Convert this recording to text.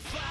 fight.